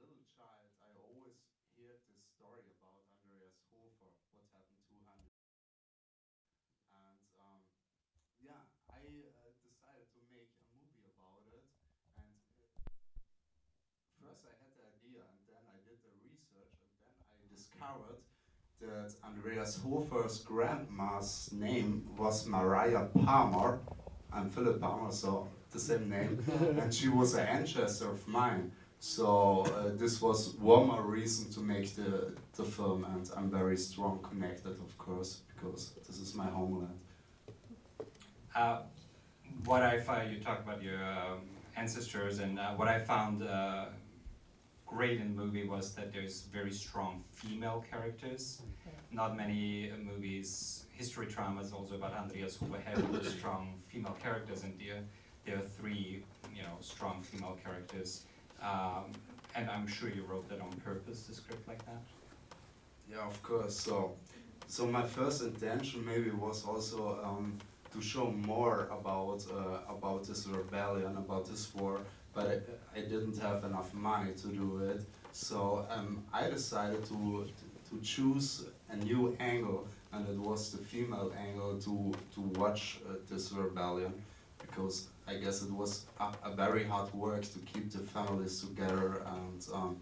little child, I always heard this story about Andreas Hofer, what happened to him. And um, yeah, I uh, decided to make a movie about it. And uh, first I had the idea, and then I did the research, and then I discovered that Andreas Hofer's grandma's name was Maria Pamer. I'm Philipp Pamer, so the same name. and she was an ancestor of mine. So uh, this was one more reason to make the, the film, and I'm very strong connected, of course, because this is my homeland. Uh, what I find, you talk about your um, ancestors, and uh, what I found uh, great in the movie was that there's very strong female characters. Not many uh, movies, history dramas also about Andreas Hofer have strong female characters, and there, there are three, you know, strong female characters. Um, and I'm sure you wrote that on purpose, the script like that? Yeah, of course. So, so my first intention maybe was also um, to show more about uh, about this rebellion, about this war, but I, I, didn't have enough money to do it. So um, I decided to to choose a new angle, and it was the female angle to to watch uh, this rebellion, because I guess it was a, a, very hard work to keep the families together and um,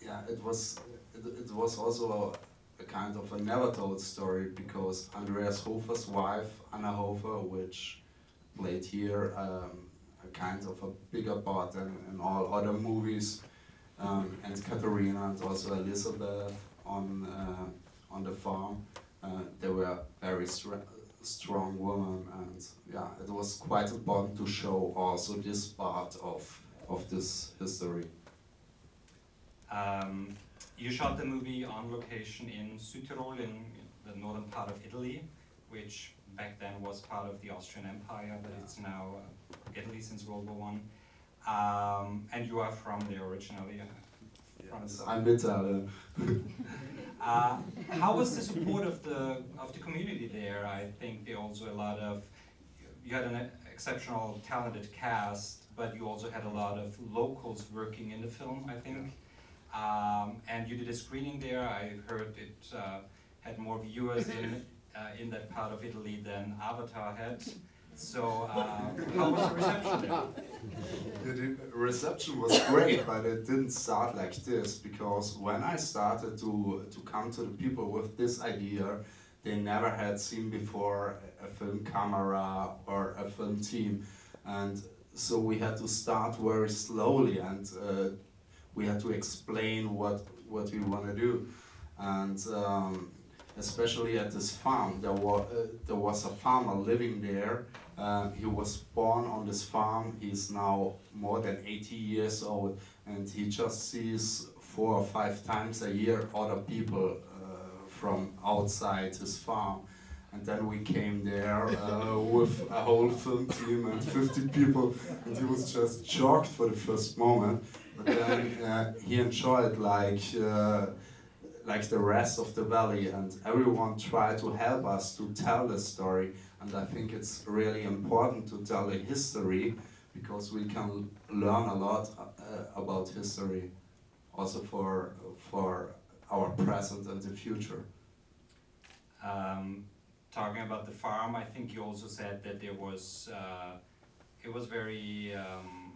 yeah, it was it, it was also a, a, kind of a never told story because Andreas Hofer's wife Anna Hofer, which played here um, a kind of a bigger part than in all other movies, um, and Katharina and also Elizabeth on uh, on the farm, uh, they were very strong woman and yeah it was quite important to show also this part of of this history um, you shot the movie on location in Südtirol in the northern part of Italy which back then was part of the Austrian Empire but yeah. it's now uh, Italy since World War One um, and you are from there originally I'm Italian Uh, how was the support of the of the community there? I think there also a lot of you had an exceptional talented cast, but you also had a lot of locals working in the film. I think, um, and you did a screening there. I heard it uh, had more viewers in uh, in that part of Italy than Avatar had. So, uh, how was the reception? the reception was great, but it didn't start like this because when I started to to come to the people with this idea, they never had seen before a film camera or a film team, and so we had to start very slowly and uh, we had to explain what what we want to do, and. Um, especially at this farm, there was, uh, there was a farmer living there uh, he was born on this farm. He's now more than 80 years old, and he just sees four or five times a year other people uh, from outside his farm. And then we came there uh, with a whole film team and 50 people, and he was just shocked for the first moment. But then uh, he enjoyed like uh, like the rest of the valley, and everyone tried to help us to tell the story and I think it's really important to tell a history because we can learn a lot uh, about history also for, for our present and the future. Um, talking about the farm, I think you also said that there was, uh, it was very um,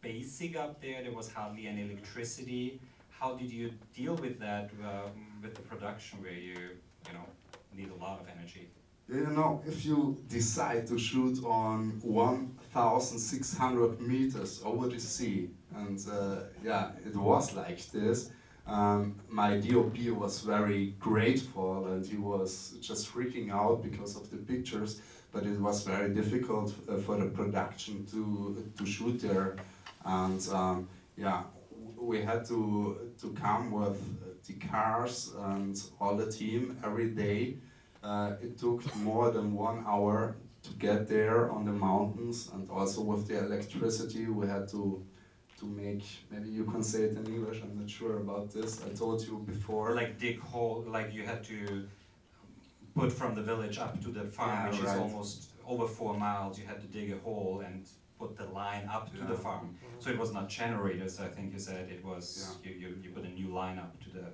basic up there, there was hardly any electricity. How did you deal with that um, with the production where you, you know, need a lot of energy? You know, if you decide to shoot on 1,600 meters over the sea, and uh, yeah, it was like this, um, my DOP was very grateful and he was just freaking out because of the pictures, but it was very difficult uh, for the production to, to shoot there. And um, yeah, we had to, to come with the cars and all the team every day uh, it took more than one hour to get there on the mountains and also with the electricity we had to to make maybe you can say it in English I'm not sure about this I told you before like dig hole like you had to put from the village up to the farm yeah, which right. is almost over four miles you had to dig a hole and put the line up to Yeah. the farm. So it was not generators, I think you said, it was, yeah. you, you, you put a new line up to the,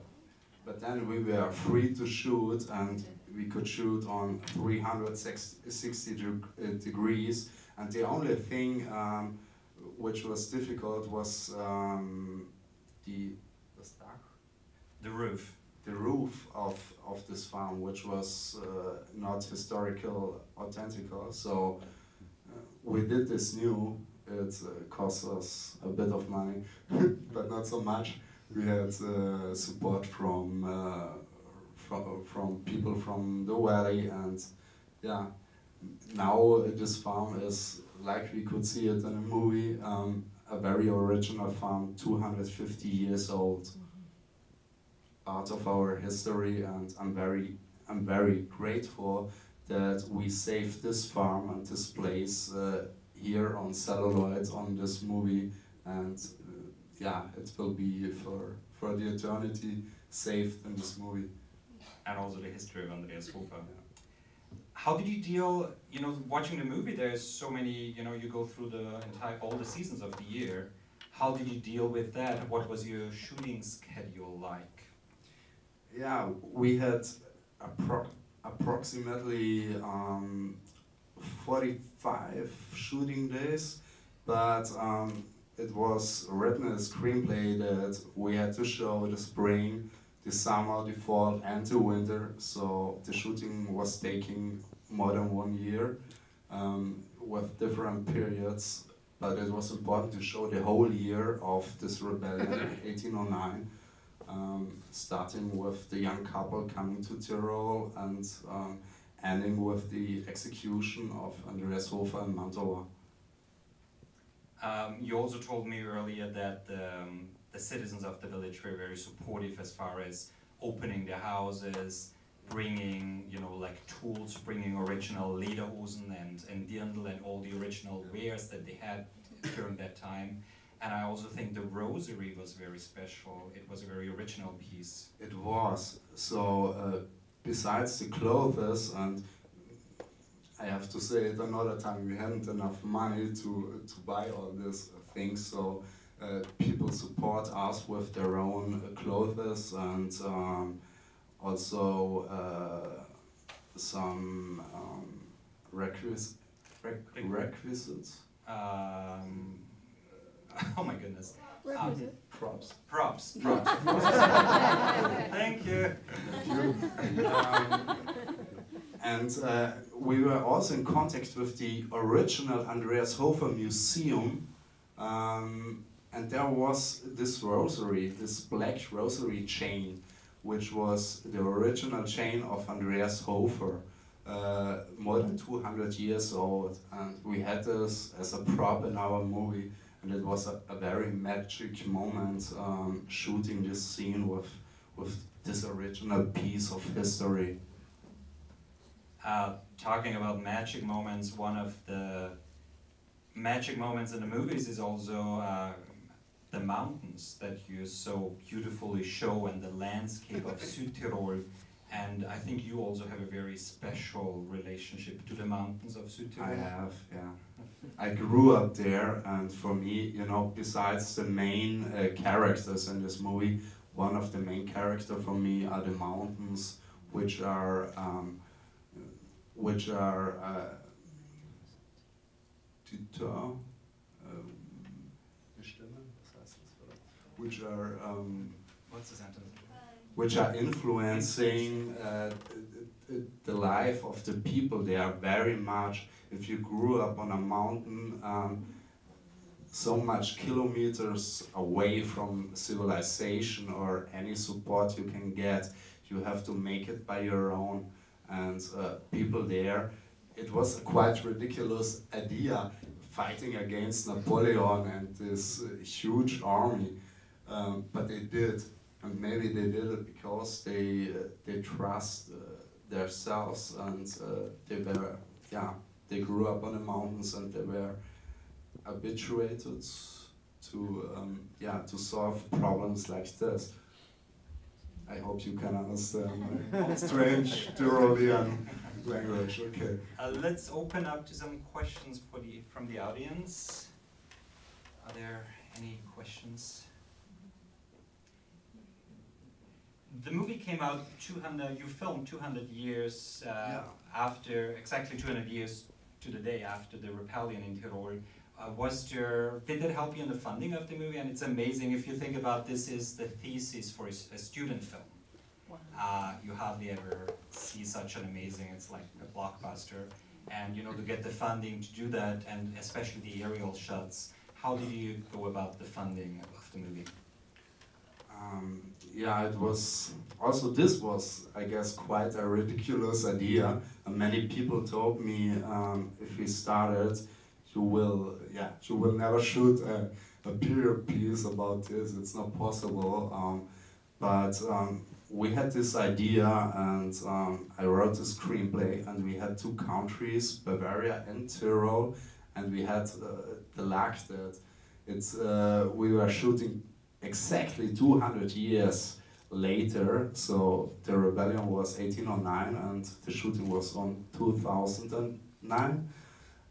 But then we were free to shoot, and we could shoot on 360 deg- uh, degrees. And the only thing um, which was difficult was um, the the roof. the roof of, of this farm, which was uh, not historical authentical. So uh, we did this new. It uh, cost us a bit of money, but not so much. We had uh, support from, uh, from from people from the valley, and yeah, now this farm is like we could see it in a movie. Um, a very original farm, 250 years old part of our history and I'm very I'm very grateful that we saved this farm and this place uh, here on celluloid on this movie and uh, yeah it will be for for the eternity saved in this movie and also the history of Andreas Hofer. How did you deal, you know, watching the movie, there's so many, you know, you go through the entire, all the seasons of the year. How did you deal with that? What was your shooting schedule like? yeah we had appro- approximately um, 45 shooting days but um, it was written a screenplay that we had to show the spring the summer the fall and the winter so the shooting was taking more than one year um, with different periods but it was important to show the whole year of this rebellion 1809 um, starting with the young couple coming to Tyrol and um, ending with the execution of Andreas Hofer in Mantova. Um, you also told me earlier that um, the citizens of the village were very supportive as far as opening their houses, bringing, you know, like tools, bringing original lederhosen and, and dirndl and all the original wares that they had during that time. And I also think the rosary was very special. It was a very original piece. It was. So, uh, besides the clothes, and I have to say it another time, we hadn't enough money to, to buy all these things. So, uh, people support us with their own uh, clothes and um, also uh, some um, requis- req- requisites. Um, oh my goodness. Requisite. Props. Props, props. Thank you. Um, and uh, we were also in contact with the original Andreas Hofer Museum. Um, and there was this rosary, this black rosary chain, which was the original chain of Andreas Hofer, uh, more than 200 years old. And we had this as a prop in our movie. And it was a, a very magic moment um, shooting this scene with, with this original piece of history. Uh, talking about magic moments, one of the magic moments in the movies is also uh, the mountains that you so beautifully show and the landscape of Südtirol. And I think you also have a very special relationship to the mountains of Südtirol. I have, yeah. I grew up there, and for me, you know, besides the main uh, characters in this movie, one of the main characters for me are the mountains, which are, um, which are, uh, Tüter, um, which are, um, What's the sentence? which are influencing uh, the life of the people They are very much. If you grew up on a mountain, um, so much kilometers away from civilization or any support you can get, you have to make it by your own. And uh, people there, it was a quite ridiculous idea fighting against Napoleon and this uh, huge army, um, but they did and maybe they did it because they uh, they trust uh, themselves and uh, they were yeah they grew up on the mountains and they were habituated to um, yeah to solve problems like this. I hope you can understand my strange Tyrolean language. Okay. Uh, let's open up to some questions for the from the audience. Are there any questions? The movie came out 200. You filmed 200 years uh, Yeah. after, exactly 200 years to the day after the rebellion in Tirol. Uh, was there? Did that help you in the funding of the movie? And it's amazing if you think about this is the thesis for a student film. Wow. Uh, you hardly ever see such an amazing. It's like a blockbuster, and you know to get the funding to do that, and especially the aerial shots. How did you go about the funding of the movie? Um, yeah, it was also this was, I guess, quite a ridiculous idea. And many people told me um, if we started, you will, yeah, you will never shoot a, a period piece about this. It's not possible. Um, but um, we had this idea, and um, I wrote a screenplay, and we had two countries, Bavaria and Tyrol, and we had uh, the luck that it's uh, we were shooting exactly 200 years later. So the rebellion was 1809 and the shooting was on 2009.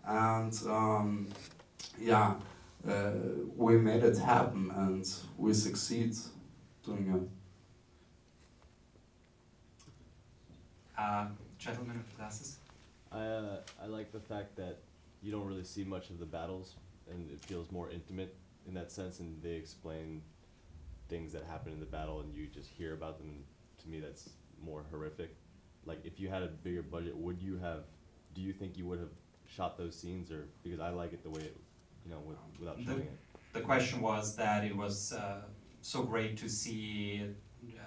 And um, yeah, uh, we made it happen and we succeed doing it. Uh, gentleman with glasses. I uh, I like the fact that you don't really see much of the battles, and it feels more intimate in that sense. And they explain things that happen in the battle, and you just hear about them. And to me, that's more horrific. Like if you had a bigger budget, would you have? Do you think you would have shot those scenes, or because I like it the way it, you know, with, without The- showing it. The question was that it was uh, so great to see, uh,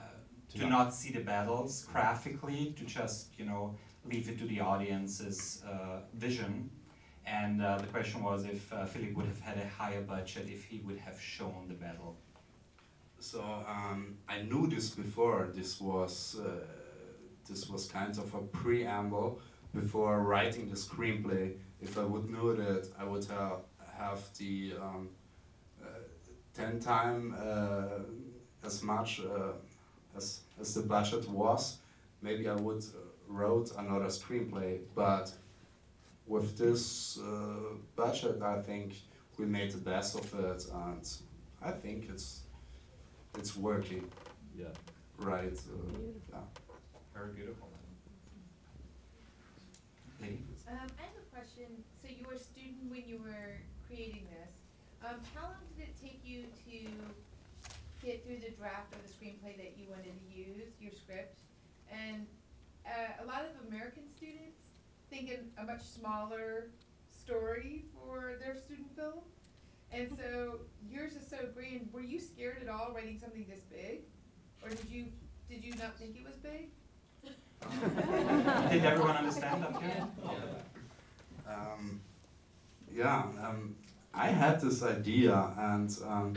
To to not- not see the battles graphically, to just you know leave it to the audience's uh, vision. And uh, the question was if uh, Philipp would have had a higher budget if he would have shown the battle. So um, I knew this before. This was uh, this was kind of a preamble before writing the screenplay. If I would know that, I would have have the um, uh, ten time uh, as much uh, as as the budget was. Maybe I would uh, wrote another screenplay, but with this uh, budget, I think we made the best of it, and I think it's it's working Yeah. right. Uh, yeah. Very beautiful. Lady? Um, I have a question. So you were a student when you were creating this. Um, how long did it take you to get through the draft of the screenplay that you wanted to use, your script? And uh, a lot of American students think in a much smaller story for their student film. And so yours is so grand. Were you scared at all writing something this big? Or did you, did you not think it was big? Did everyone understand up here? Um, yeah, um, I had this idea, and um,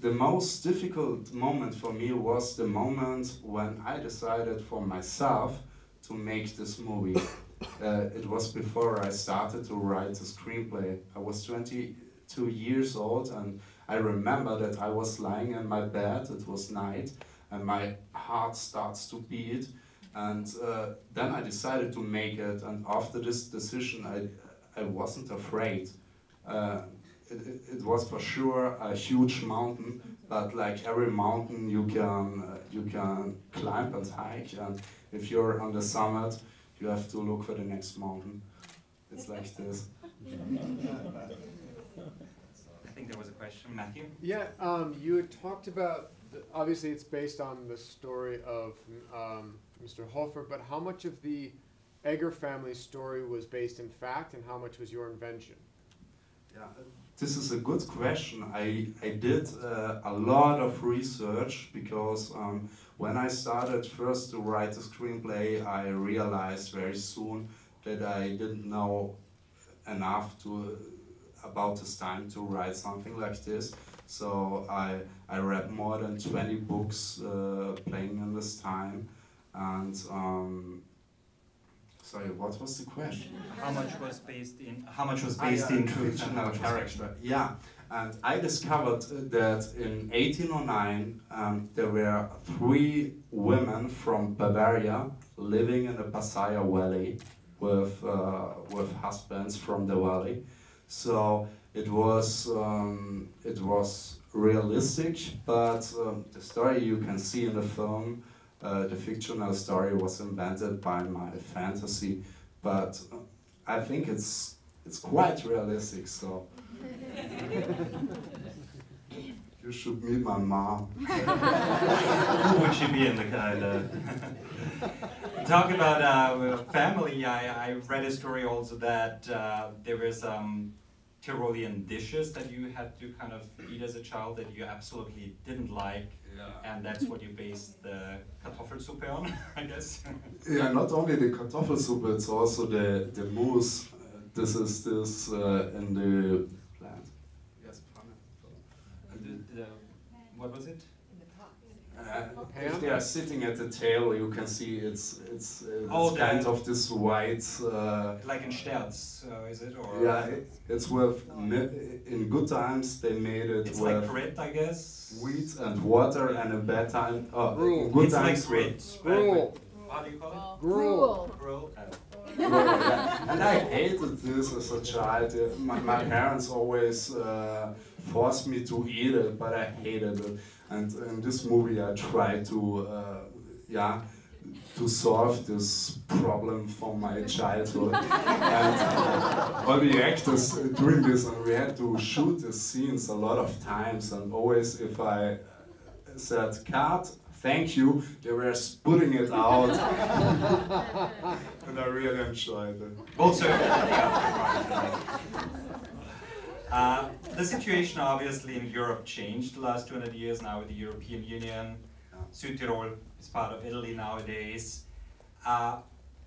the most difficult moment for me was the moment when I decided for myself to make this movie. Uh, it was before I started to write the screenplay. I was 22 years old, and I remember that I was lying in my bed, it was night, and my heart starts to beat. And uh, then I decided to make it, and after this decision, I, I wasn't afraid. Uh, it, it, it was for sure a huge mountain, but like every mountain, you can uh, you can climb and hike, and if you're on the summit, you have to look for the next mountain. It's like this. I think there was a question. Matthew? Yeah, um, you had talked about, the, obviously it's based on the story of um, Mr. Hofer, but how much of the Egger family story was based in fact and how much was your invention? Yeah, this is a good question. I, I did uh, a lot of research because um, when I started first to write the screenplay, I realized very soon that I didn't know enough to about this time to write something like this. So I, I read more than 20 books uh, playing in this time. And um, sorry, what was the question? How much was based in, how much was based in truth and how fictional character. Yeah, And I discovered that in 1809 um, there were three women from Bavaria living in the Passeier Valley with, uh, with husbands from the valley. So it was, um, it was realistic, but um, the story you can see in the film, uh, the fictional story was invented by my fantasy, but uh, I think it's, it's quite realistic, so. You should meet my mom. Who would she be in the kind of? Talk about uh, family. I, I read a story also that uh, there were some Tyrolean dishes that you had to kind of eat as a child that you absolutely didn't like, and that's what you base the Kartoffelsuppe on, I guess. Yeah, not only the Kartoffelsuppe, it's also the, the mousse. Uh, this is this uh, in the plant. Yes, The- the- what was it? In the pot. Uh, if they are sitting at the tail, you can see it's it's, uh, it's Oh, the- kind of this white. Uh, Like in Sterz, uh, is it? Or yeah, it, it's with mi- in good times they made it it's with like grit, I guess. wheat and water, and a bad time, oh, Gruel. in good It's like times grit. but- Gruel. How do you call it? Gruel. Gruel. Uh, Well, yeah. and I hated this as a child. My, my parents always uh, forced me to eat it, but I hated it. And in this movie, I tried to, uh, yeah, to solve this problem from my childhood. and uh, all the actors uh, doing this, and we had to shoot the scenes a lot of times. And always, if I said cut, thank you, they were spitting it out. and I really enjoyed it. Also, uh, the situation obviously in Europe changed the last 200 years now with the European Union. Südtirol is part of Italy nowadays. Uh,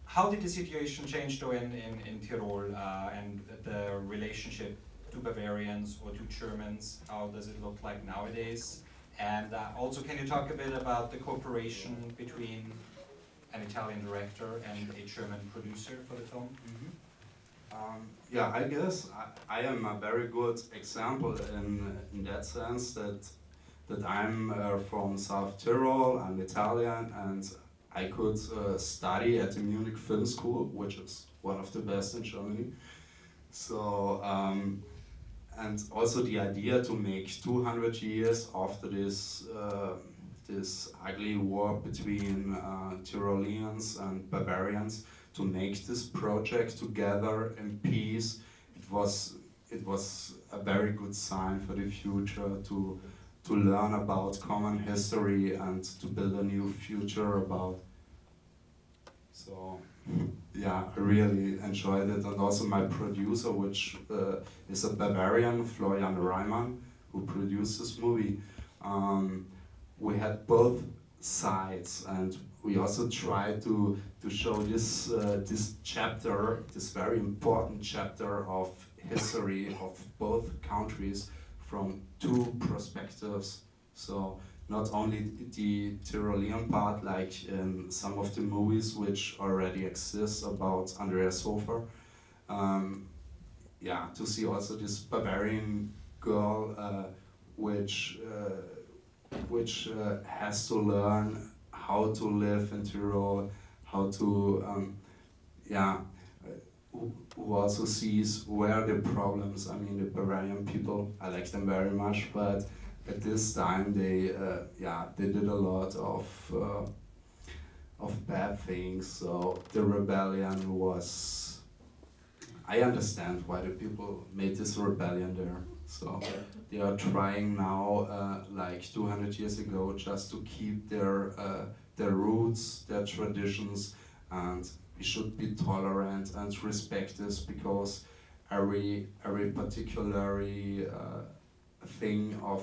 how did the situation change though in, in, in Tyrol uh, and the relationship to Bavarians or to Germans? How does it look like nowadays? And uh, also, can you talk a bit about the cooperation between an Italian director and a German producer for the film? Um, yeah, I guess I, I am a very good example in, in that sense that that I'm uh, from South Tyrol, I'm Italian, and I could uh, study at the Munich Film School, which is one of the best in Germany. So, um, and also the idea to make 200 years after this uh, this ugly war between uh, Tyroleans and Bavarians to make this project together in peace. It was it was a very good sign for the future to to learn about common history and to build a new future about. So yeah, I really enjoyed it, and also my producer, which uh, is a Bavarian, Florian Reimann, who produced this movie. Um, we had both sides, and we also try to to show this uh, this chapter, this very important chapter of history of both countries from two perspectives. So not only the Tyrolean part, like in some of the movies which already exist about Andreas Hofer. Um, yeah, to see also this Bavarian girl, uh, which uh, which uh, has to learn how to live in Tyrol, how to, um, yeah, who, who also sees where the problems. I mean, the Bavarian people, I like them very much, but at this time they, uh, yeah, they did a lot of uh, of bad things. So the rebellion was. I understand why the people made this rebellion there. So they are trying now, uh, like 200 years ago, just to keep their uh, their roots, their traditions, and we should be tolerant and respect this because every every particularly uh, thing of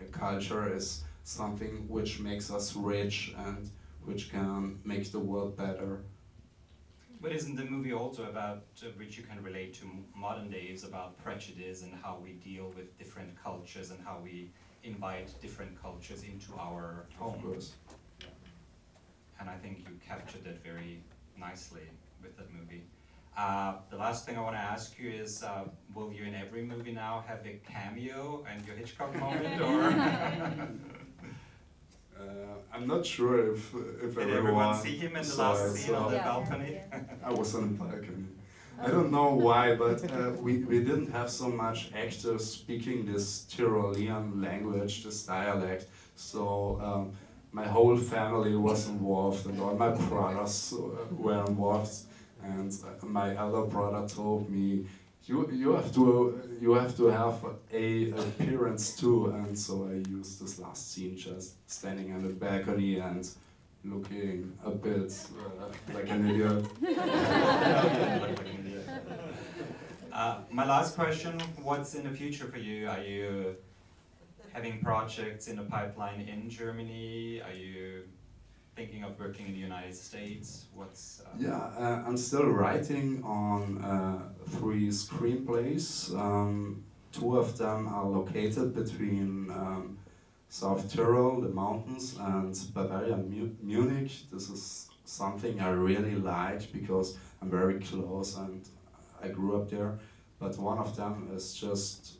a culture is something which makes us rich and which can make the world better. But isn't the movie also about, uh, which you can relate to modern days, about prejudice and how we deal with different cultures and how we invite different cultures into our homes? And I think you captured that very nicely with that movie. Uh, the last thing I want to ask you is, uh, will you in every movie now have a cameo and your Hitchcock moment, or Uh, I'm not sure if if did everyone, everyone see him in the saw last scene on the Yeah. balcony? I was on the balcony. I don't know why, but uh, we, we didn't have so much actors speaking this Tyrolean language, this dialect. So um, my whole family was involved, and all my brothers uh, were involved. And uh, my elder brother told me, "You you have to you have to have a appearance too." And so I used this last scene, just standing on the balcony and looking a bit uh, like an idiot. Uh, my last question, what's in the future for you? Are you having projects in the pipeline in Germany? Are you thinking of working in the United States? What's uh, Yeah, uh, I'm still writing on uh, three screenplays. Um, two of them are located between um, South Tyrol, the mountains, and Bavaria, Mu- Munich. This is something I really like because I'm very close and I grew up there. But one of them is just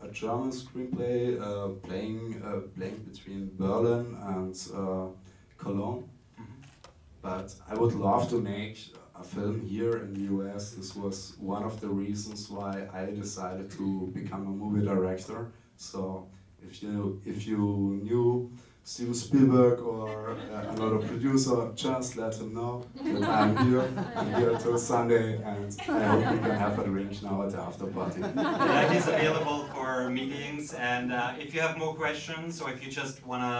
a German screenplay uh, playing uh, playing between Berlin and uh, Cologne but I would love to make a film here in the US. This was one of the reasons why I decided to become a movie director. So if you if you knew Steven Spielberg or uh, another producer, just let him know that I'm here. I'm here till Sunday, and I hope we can have a drink now at the after party. Yeah, he's available for meetings. And uh, if you have more questions, or if you just want to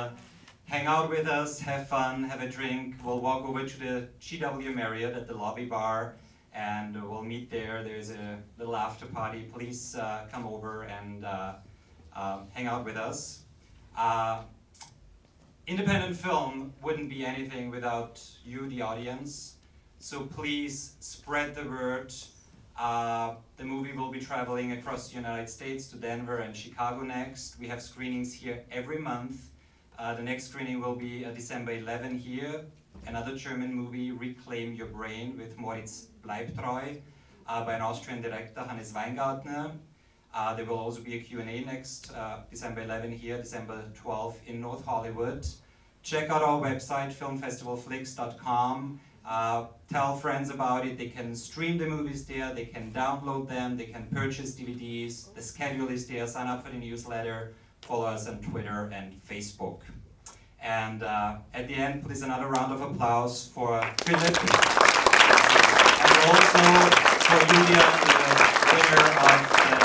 hang out with us, have fun, have a drink, we'll walk over to the JW Marriott at the lobby bar, and we'll meet there. There's a little after party. Please uh, come over and uh, uh, hang out with us. Uh, independent film wouldn't be anything without you, the audience. So please spread the word. Uh, the movie will be traveling across the United States to Denver and Chicago next. We have screenings here every month. Uh, the next screening will be uh, December 11 here. Another German movie, Reclaim Your Brain, with Moritz Bleibtreu, uh, by an Austrian director, Hannes Weingartner. Uh, there will also be a Q&A next uh, December 11 here, December 12 in North Hollywood. Check out our website, filmfestivalflix.com. Tell friends about it. They can stream the movies there. They can download them. They can purchase DVDs. The schedule is there. Sign up for the newsletter follow us on Twitter and Facebook. And uh, at the end, please another round of applause for Philipp and also for Julia, the winner of the